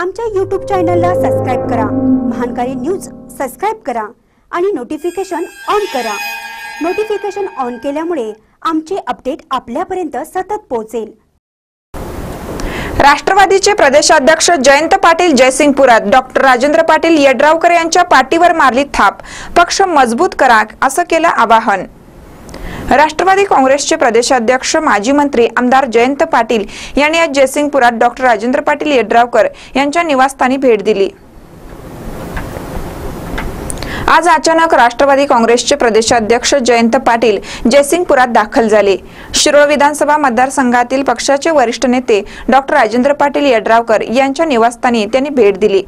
आमच्या यूट्यूब चॅनलला सबस्क्राईब करा. महानकारी न्यूज सबस्क्राईब करा आणि नोटिफिकेशन ऑन करा. नोटिफिकेशन ऑन केल्यामुळे आमचे अपडेट आपल्यापर्यंत सतत पोहोचेल. राष्ट्रवादीचे प्रदेशाध्यक्ष जयंत पाटील जयसिंगपुरात डॉक्टर राजेंद्र पाटील यड्रावकर यांच्या पाठीवर मारली थाप. पक्ष मजबूत करा असं केलं आवाहन. राष्ट्रवादी काँग्रेसचे प्रदेशाध्यक्ष माजी मंत्री आमदार जयंत पाटील यांनी आज जयसिंगपुरात डॉक्टर राजेंद्र पाटील येड्रावकर यांच्या निवासस्थानी भेट दिली. आज अचानक राष्ट्रवादी काँग्रेसचे प्रदेशाध्यक्ष जयंत पाटील जयसिंगपुरात दाखल झाले. शिरोळ विधानसभा मतदारसंघातील पक्षाचे वरिष्ठ नेते डॉक्टर राजेंद्र पाटील येड्रावकर यांच्या निवासस्थानी त्यांनी भेट दिली.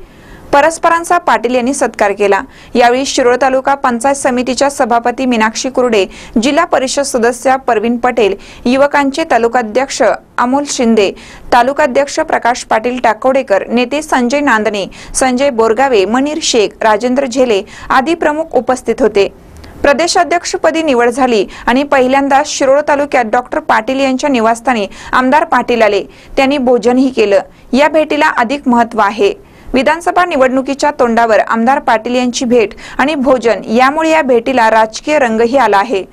परस्परांचा पाटील यांनी सत्कार केला. यावेळी शिरोळ तालुका पंचायत समितीच्या सभापती मीनाक्षी कुर्डे जिल्हा परिषद सदस्य परवीन पटेल युवकांचे तालुकाध्यक्ष अमोल शिंदे तालुकाध्यक्ष प्रकाश पाटील टाकोडेकर नेते संजय नांदणे संजय बोरगावे मनीर शेख राजेंद्र झेले आदी प्रमुख उपस्थित होते. प्रदेशाध्यक्षपदी निवड झाली आणि पहिल्यांदा शिरोळ तालुक्यात डॉक्टर पाटील यांच्या निवासस्थानी आमदार पाटील आले. त्यांनी भोजनही केलं. या भेटीला अधिक महत्त्व आहे. विधानसभा निवडणुकीच्या तोंडावर आमदार पाटील यांची भेट आणि भोजन यामुळे या भेटीला राजकीय रंगही आला आहे.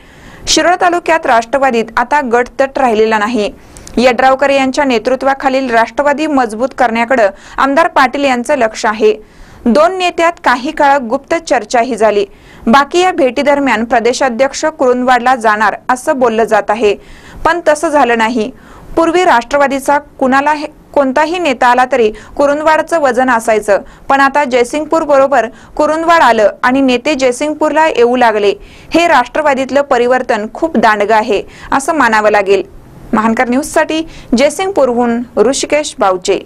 शिरोळ तालुक्यात राष्ट्रवादीत आता गट तट राहिलेला नाही. यड्रावकर यांच्या नेतृत्वाखालील राष्ट्रवादी मजबूत करण्याकडे आमदार पाटील यांचं लक्ष आहे. दोन नेत्यात काही काळ गुप्त चर्चाही झाली. बाकी या भेटीदरम्यान प्रदेशाध्यक्ष कुरुंदवाडला जाणार असं बोललं जात आहे. पण तसं झालं नाही. पूर्वी राष्ट्रवादीचा कुणाला हे- कोणताही नेता आला तरी कुरुंदवाडचं वजन असायचं. पण आता जयसिंगपूर बरोबर कुरुंदवाड आलं आणि नेते जयसिंगपूरला येऊ लागले. हे राष्ट्रवादीतलं परिवर्तन खूप दांडगं आहे असं मानावं लागेल. महानकर न्यूजसाठी जयसिंगपूरहून ऋषिकेश बावचे.